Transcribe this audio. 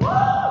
Woo!